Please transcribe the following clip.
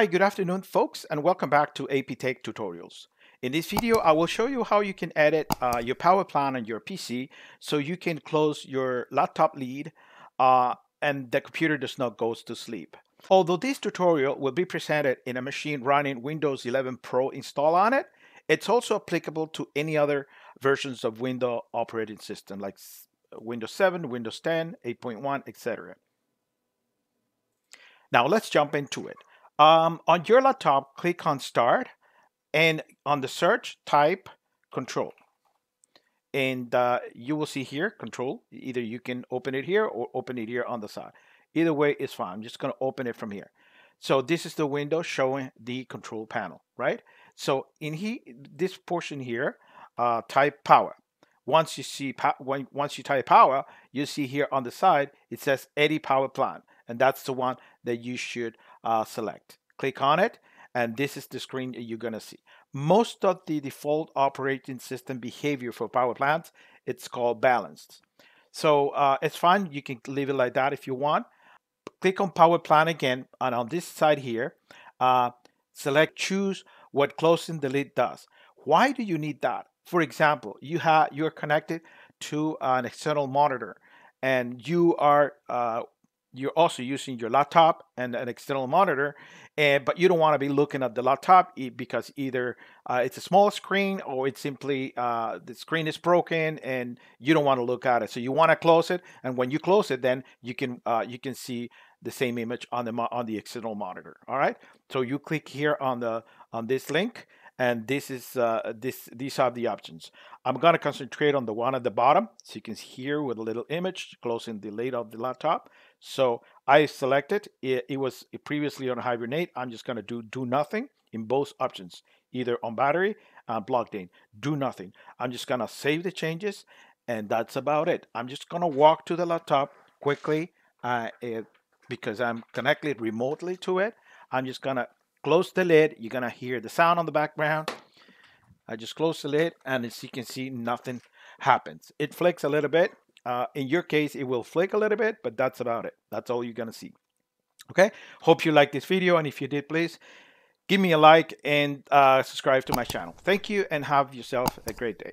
Hi, good afternoon folks and welcome back to APTeck Tutorials. In this video, I will show you how you can edit uh, your power plan on your PC so you can close your laptop lid uh, and the computer does not go to sleep. Although this tutorial will be presented in a machine running Windows 11 Pro install on it, it's also applicable to any other versions of Windows operating system like Windows 7, Windows 10, 8.1, etc. Now let's jump into it. Um, on your laptop, click on Start, and on the search, type Control. And uh, you will see here, Control. Either you can open it here or open it here on the side. Either way is fine. I'm just going to open it from here. So this is the window showing the control panel, right? So in he, this portion here, uh, type Power. Once you see once you type Power, you see here on the side it says Edit Power Plan and that's the one that you should uh, select. Click on it and this is the screen you're going to see. Most of the default operating system behavior for power plans, it's called balanced. So uh, it's fine. You can leave it like that if you want. Click on power plan again and on this side here, uh, select choose what closing the lid does. Why do you need that? For example, you have you're connected to an external monitor and you are uh, you're also using your laptop and an external monitor, and but you don't want to be looking at the laptop because either uh, it's a small screen or it's simply uh, the screen is broken and you don't want to look at it. So you want to close it, and when you close it, then you can uh, you can see the same image on the on the external monitor. All right. So you click here on the on this link, and this is uh, this these are the options. I'm going to concentrate on the one at the bottom so you can see here with a little image closing the lid of the laptop. So I selected it, it was previously on hibernate. I'm just going to do do nothing in both options, either on battery and blocked in. Do nothing. I'm just going to save the changes and that's about it. I'm just going to walk to the laptop quickly uh, it, because I'm connected remotely to it. I'm just going to close the lid. You're going to hear the sound on the background. I just close the lid and as you can see, nothing happens. It flicks a little bit. Uh, in your case, it will flick a little bit, but that's about it. That's all you're going to see. Okay. Hope you liked this video. And if you did, please give me a like and uh, subscribe to my channel. Thank you and have yourself a great day.